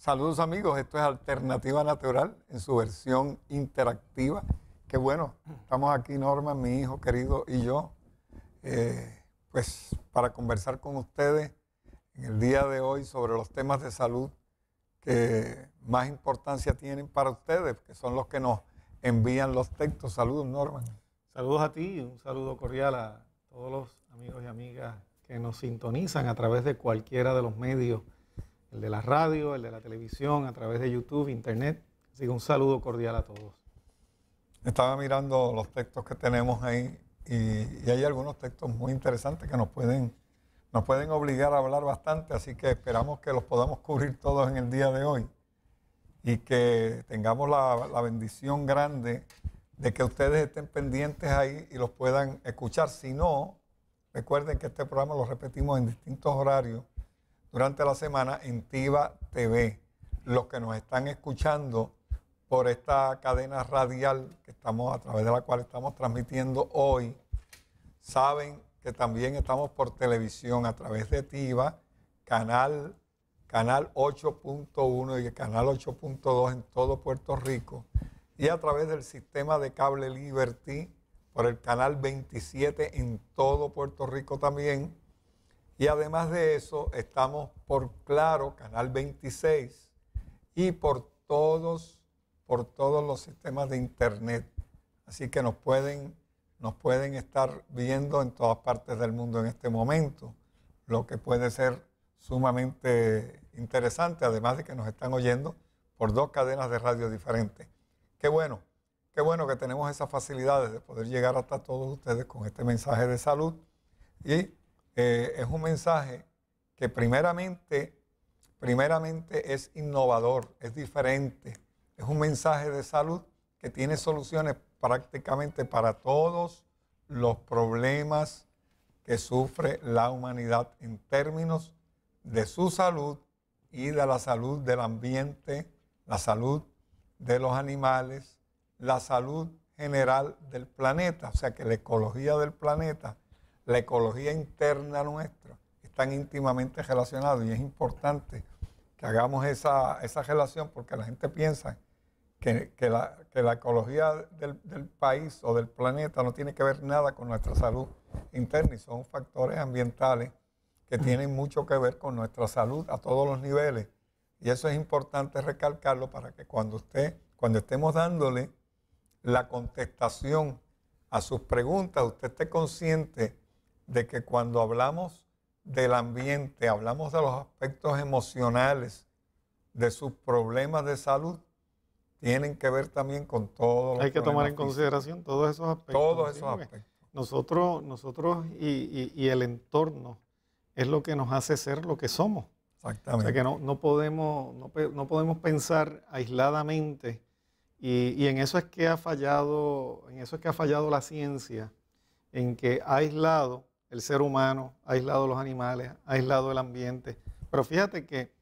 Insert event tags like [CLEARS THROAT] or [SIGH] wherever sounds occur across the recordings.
Saludos amigos, esto es Alternativa Natural en su versión interactiva. Qué bueno, estamos aquí Norma, mi hijo querido y yo, eh, pues para conversar con ustedes en el día de hoy sobre los temas de salud que más importancia tienen para ustedes, que son los que nos envían los textos. Saludos Norma. Saludos a ti, un saludo cordial a todos los amigos y amigas que nos sintonizan a través de cualquiera de los medios el de la radio, el de la televisión, a través de YouTube, Internet. Así que un saludo cordial a todos. Estaba mirando los textos que tenemos ahí y, hay algunos textos muy interesantes que nos pueden, nos pueden obligar a hablar bastante, así que esperamos que los podamos cubrir todos en el día de hoy y que tengamos la, la bendición grande de que ustedes estén pendientes ahí y los puedan escuchar. Si no, recuerden que este programa lo repetimos en distintos horarios durante la semana en TIVA TV. Los que nos están escuchando por esta cadena radial que estamos a través de la cual estamos transmitiendo hoy, saben que también estamos por televisión a través de TIVA, canal, canal 8.1 y canal 8.2 en todo Puerto Rico, y a través del sistema de cable Liberty por el canal 27 en todo Puerto Rico también y además de eso, estamos por Claro, Canal 26, y por todos, por todos los sistemas de Internet. Así que nos pueden, nos pueden estar viendo en todas partes del mundo en este momento, lo que puede ser sumamente interesante, además de que nos están oyendo por dos cadenas de radio diferentes. Qué bueno, qué bueno que tenemos esas facilidades de poder llegar hasta todos ustedes con este mensaje de salud y eh, es un mensaje que primeramente, primeramente es innovador, es diferente. Es un mensaje de salud que tiene soluciones prácticamente para todos los problemas que sufre la humanidad en términos de su salud y de la salud del ambiente, la salud de los animales, la salud general del planeta, o sea que la ecología del planeta la ecología interna nuestra están íntimamente relacionados y es importante que hagamos esa, relación porque la gente piensa que, la, ecología del, país o del planeta no tiene que ver nada con nuestra salud interna y son factores ambientales que tienen mucho que ver con nuestra salud a todos los niveles. Y eso es importante recalcarlo para que cuando usted, cuando estemos dándole la contestación a sus preguntas, usted esté consciente de que cuando hablamos del ambiente, hablamos de los aspectos emocionales, de sus problemas de salud, tienen que ver también con todo. Hay que tomar en consideración todos esos aspectos. Todos esos aspectos. Nosotros, nosotros y, el entorno es lo que nos hace ser lo que somos. Exactamente. O sea que no, podemos, no, podemos pensar aisladamente y, y, en eso es que ha fallado, en eso es que ha fallado la ciencia, en que ha aislado el ser humano, aislado los animales, aislado el ambiente. Pero fíjate que,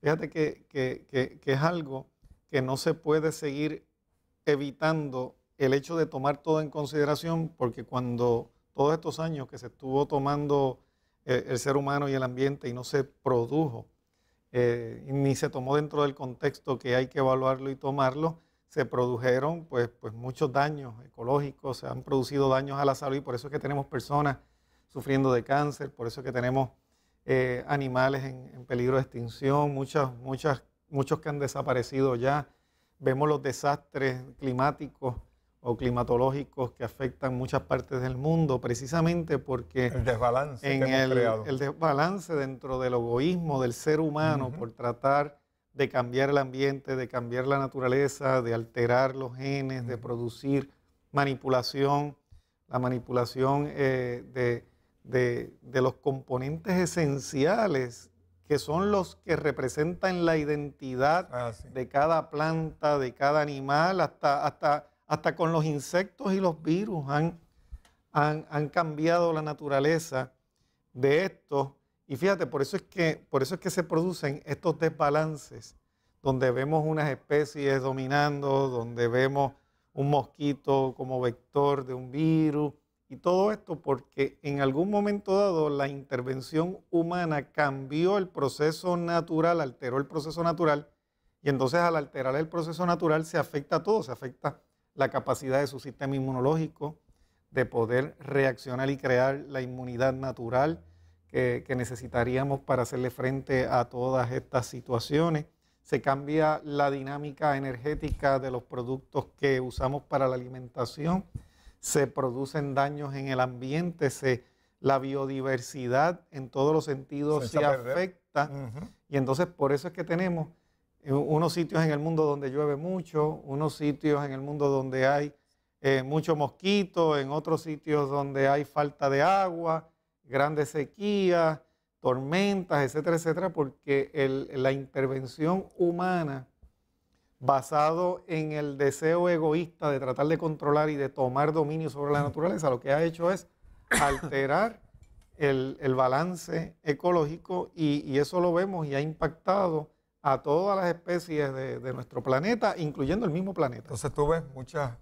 fíjate que, es algo que no se puede seguir evitando el hecho de tomar todo en consideración, porque cuando todos estos años que se estuvo tomando eh, el, ser humano y el ambiente y no se produjo, eh, ni se tomó dentro del contexto que hay que evaluarlo y tomarlo, se produjeron pues, pues muchos daños ecológicos, se han producido daños a la salud y por eso es que tenemos personas sufriendo de cáncer, por eso que tenemos eh, animales en, peligro de extinción, muchas, muchas, muchos que han desaparecido ya. Vemos los desastres climáticos o climatológicos que afectan muchas partes del mundo, precisamente porque el desbalance en el, el, desbalance dentro del egoísmo del ser humano por tratar de cambiar el ambiente, de cambiar la naturaleza, de alterar los genes, de producir manipulación, la manipulación eh, de de, los componentes esenciales que son los que representan la identidad ah, de cada planta, de cada animal, hasta, hasta, hasta con los insectos y los virus han, han, cambiado la naturaleza de esto. Y fíjate, por eso, es que, por eso es que se producen estos desbalances, donde vemos unas especies dominando, donde vemos un mosquito como vector de un virus, y todo esto porque en algún momento dado la intervención humana cambió el proceso natural, alteró el proceso natural Y entonces al alterar el proceso natural se afecta a todo, se afecta la capacidad de su sistema inmunológico de poder reaccionar y crear la inmunidad natural que, que necesitaríamos para hacerle frente a todas estas situaciones. Se cambia la dinámica energética de los productos que usamos para la alimentación, se producen daños en el ambiente, se, la biodiversidad en todos los sentidos se, afecta. Y entonces por eso es que tenemos unos sitios en el mundo donde llueve mucho, unos sitios en el mundo donde hay eh, mucho mosquito, en otros sitios donde hay falta de agua, grandes sequías, tormentas, etcétera, etcétera, porque la intervención humana basado en el deseo egoísta de tratar de controlar y de tomar dominio sobre la naturaleza, lo que ha hecho es alterar el, balance ecológico y, eso lo vemos y ha impactado a todas las especies de, nuestro planeta, incluyendo el mismo planeta. Entonces tú ves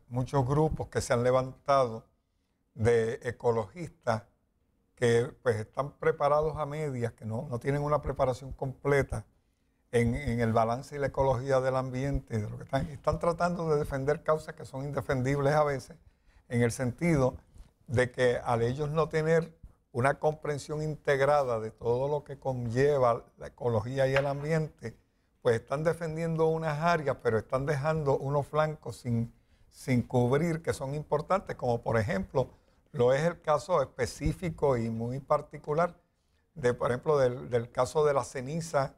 muchos grupos que se han levantado de ecologistas que pues están preparados a medias, que no, no tienen una preparación completa en, el balance y la ecología del ambiente, de lo que están, están tratando de defender causas que son indefendibles a veces, en el sentido de que al ellos no tener una comprensión integrada de todo lo que conlleva la ecología y el ambiente, pues están defendiendo unas áreas, pero están dejando unos flancos sin, sin cubrir que son importantes, como por ejemplo lo es el caso específico y muy particular de, por ejemplo, del, del caso de la ceniza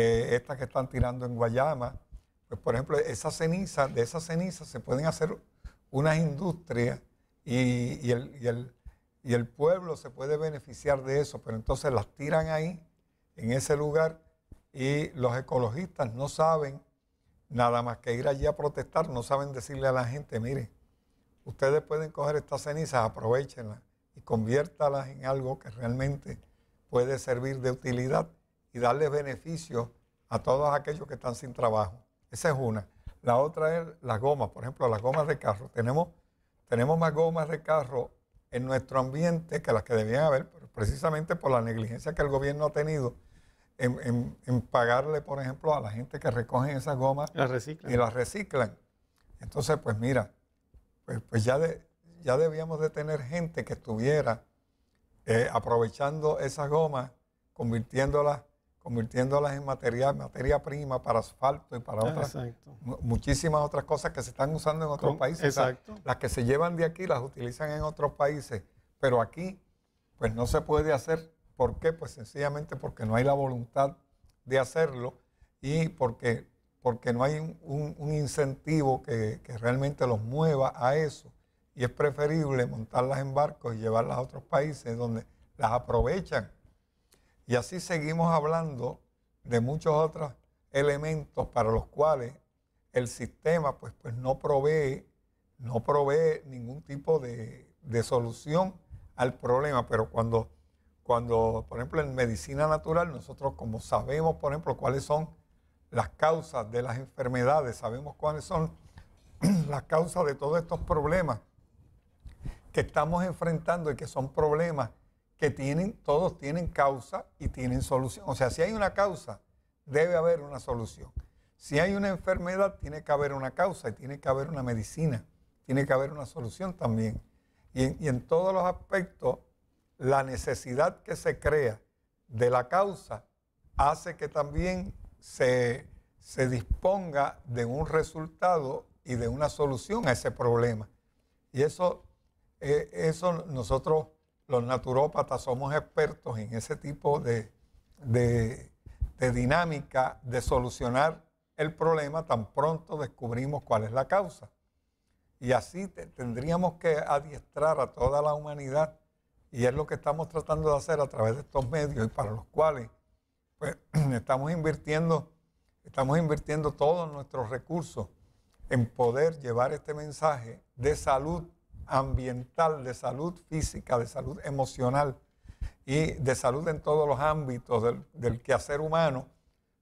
eh, estas que están tirando en Guayama. Pues, por ejemplo, esa ceniza, de esas cenizas se pueden hacer unas industrias y, el, y el pueblo se puede beneficiar de eso, pero entonces las tiran ahí, en ese lugar, y los ecologistas no saben nada más que ir allí a protestar, no saben decirle a la gente, mire, ustedes pueden coger estas cenizas, aprovechenlas y conviértalas en algo que realmente puede servir de utilidad y darle beneficio a todos aquellos que están sin trabajo. Esa es una. La otra es las gomas, por ejemplo, las gomas de carro. Tenemos, tenemos más gomas de carro en nuestro ambiente que las que debían haber, precisamente por la negligencia que el gobierno ha tenido en, pagarle, por ejemplo, a la gente que recoge esas gomas y las reciclan. Entonces, pues mira, pues, pues ya, de, ya debíamos de tener gente que estuviera eh, aprovechando esas gomas, convirtiéndolas convirtiéndolas en material, materia prima para asfalto y para otras, muchísimas otras cosas que se están usando en otros países. Exacto. las que se llevan de aquí las utilizan en otros países, pero aquí pues no se puede hacer. ¿Por qué? Pues sencillamente porque no hay la voluntad de hacerlo y porque, porque no hay un, incentivo que, que realmente los mueva a eso. Y es preferible montarlas en barcos y llevarlas a otros países donde las aprovechan y así seguimos hablando de muchos otros elementos para los cuales el sistema pues, pues no, provee, no provee ningún tipo de, solución al problema. Pero cuando, cuando, por ejemplo, en medicina natural, nosotros como sabemos, por ejemplo, cuáles son las causas de las enfermedades, sabemos cuáles son [CLEARS THROAT] las causas de todos estos problemas que estamos enfrentando y que son problemas que tienen, todos tienen causa y tienen solución. O sea, si hay una causa, debe haber una solución. Si hay una enfermedad, tiene que haber una causa y tiene que haber una medicina, tiene que haber una solución también. Y en, todos los aspectos, la necesidad que se crea de la causa hace que también se, disponga de un resultado y de una solución a ese problema. Y eso, eh, eso nosotros los naturópatas somos expertos en ese tipo de, dinámica de solucionar el problema tan pronto descubrimos cuál es la causa. Y así tendríamos que adiestrar a toda la humanidad y es lo que estamos tratando de hacer a través de estos medios y para los cuales pues, [CLEARS THROAT] estamos invirtiendo, estamos invirtiendo todos nuestros recursos en poder llevar este mensaje de salud ambiental, de salud física, de salud emocional y de salud en todos los ámbitos del, quehacer humano,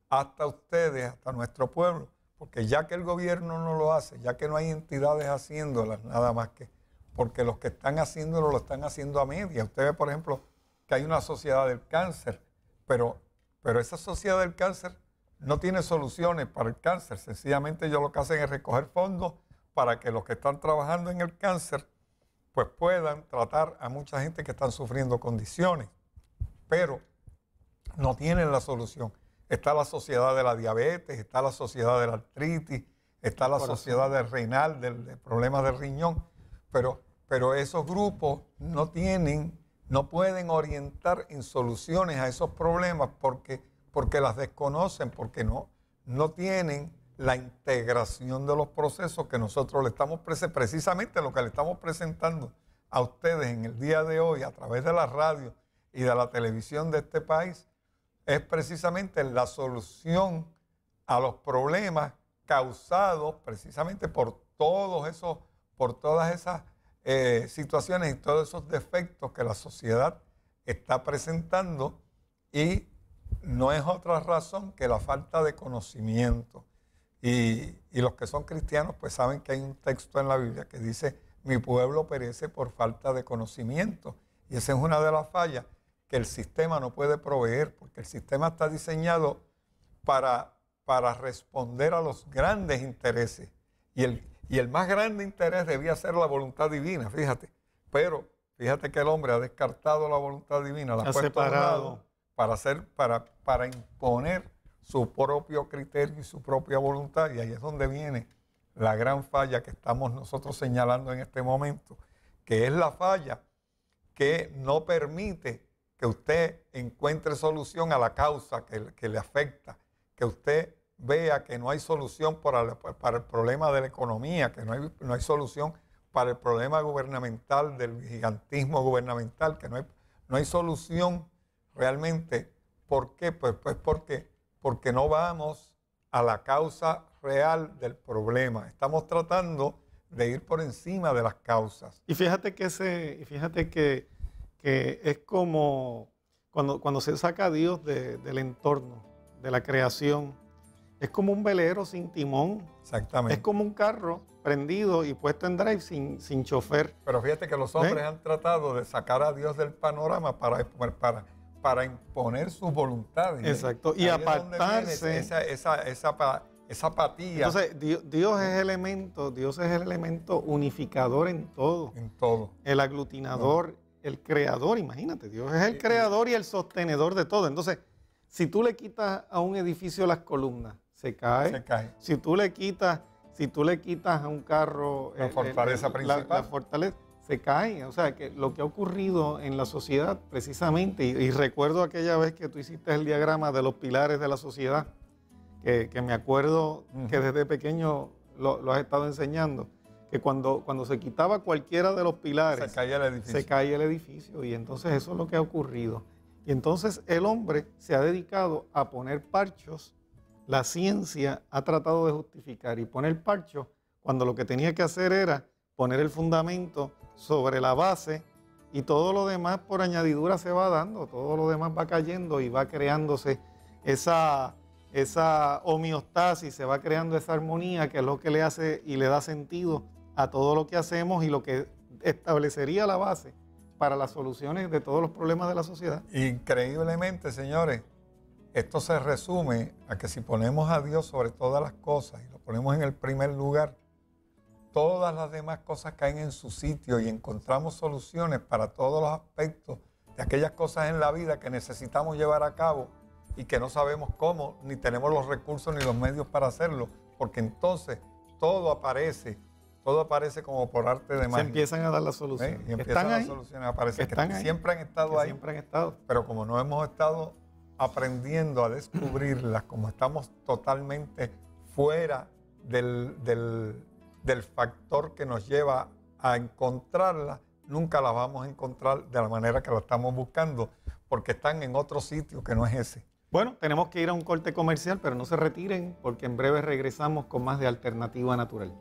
hasta ustedes, hasta nuestro pueblo. Porque ya que el gobierno no lo hace, ya que no hay entidades haciéndolas, nada más que, porque los que están haciéndolo lo están haciendo a media. Usted ve, por ejemplo, que hay una sociedad del cáncer, pero, pero esa sociedad del cáncer no tiene soluciones para el cáncer. Sencillamente ellos lo que hacen es recoger fondos para que los que están trabajando en el cáncer pues puedan tratar a mucha gente que están sufriendo condiciones, pero no tienen la solución. Está la sociedad de la diabetes, está la sociedad de la artritis, está la sociedad del renal, del, problema del riñón, pero, pero esos grupos no tienen, no pueden orientar en soluciones a esos problemas porque, porque las desconocen, porque no, no tienen la integración de los procesos que nosotros le estamos precisamente lo que le estamos presentando a ustedes en el día de hoy a través de la radio y de la televisión de este país es precisamente la solución a los problemas causados precisamente por todos esos, por todas esas eh, situaciones y todos esos defectos que la sociedad está presentando y no es otra razón que la falta de conocimiento. Y, y, los que son cristianos pues saben que hay un texto en la Biblia que dice, mi pueblo perece por falta de conocimiento. Y esa es una de las fallas que el sistema no puede proveer, porque el sistema está diseñado para para responder a los grandes intereses. Y el, y el más grande interés debía ser la voluntad divina, fíjate. Pero fíjate que el hombre ha descartado la voluntad divina, la ha, separado para, hacer, para, para imponer su propio criterio y su propia voluntad. Y ahí es donde viene la gran falla que estamos nosotros señalando en este momento, que es la falla que no permite que usted encuentre solución a la causa que, que le afecta, que usted vea que no hay solución para el, para el problema de la economía, que no hay, no hay, solución para el problema gubernamental, del gigantismo gubernamental, que no hay, no hay solución realmente. ¿Por qué? Pues, pues porque, porque no vamos a la causa real del problema. Estamos tratando de ir por encima de las causas. Y fíjate que, ese, fíjate que, que es como cuando, cuando se saca a Dios del entorno, de la creación, es como un velero sin timón. Exactamente. Es como un carro prendido y puesto en drive sin, sin chofer. Pero fíjate que los hombres han tratado de sacar a Dios del panorama para, para, para imponer su voluntad. Exacto. Y apartarse. Esa, esa, esa, esa, apatía. Entonces, Dios, es elemento, Dios es el elemento unificador en todo. En todo. El aglutinador, el creador, imagínate, Dios es el creador y el sostenedor de todo. Entonces, si tú le quitas a un edificio las columnas, se cae. Si tú le quitas, si tú le quitas a un carro la fortaleza principal, la, fortaleza se cae. O sea, que lo que ha ocurrido en la sociedad precisamente, y, recuerdo aquella vez que tú hiciste el diagrama de los pilares de la sociedad, que, me acuerdo que desde pequeño lo, has estado enseñando, que cuando, cuando se quitaba cualquiera de los pilares, se caía el edificio. Se caía el edificio. Y entonces eso es lo que ha ocurrido. Y entonces el hombre se ha dedicado a poner parchos la ciencia ha tratado de justificar y poner parcho cuando lo que tenía que hacer era poner el fundamento sobre la base y todo lo demás por añadidura se va dando, todo lo demás va cayendo y va creándose esa, esa homeostasis, se va creando esa armonía que es lo que le hace y le da sentido a todo lo que hacemos y lo que establecería la base para las soluciones de todos los problemas de la sociedad. Increíblemente, señores, esto se resume a que si ponemos a Dios sobre todas las cosas y lo ponemos en el primer lugar, todas las demás cosas caen en su sitio y encontramos soluciones para todos los aspectos de aquellas cosas en la vida que necesitamos llevar a cabo y que no sabemos cómo, ni tenemos los recursos ni los medios para hacerlo, porque entonces todo aparece, todo aparece como por arte de magia. Se empiezan a dar las soluciones. Y empiezan las soluciones a aparecer, que siempre han estado ahí. Siempre han estado. Pero como no hemos estado aprendiendo a descubrirlas, como estamos totalmente fuera del, del, factor que nos lleva a encontrarlas, nunca las vamos a encontrar de la manera que la estamos buscando, porque están en otro sitio que no es ese. Bueno, tenemos que ir a un corte comercial, pero no se retiren porque en breve regresamos con más de Alternativa Natural.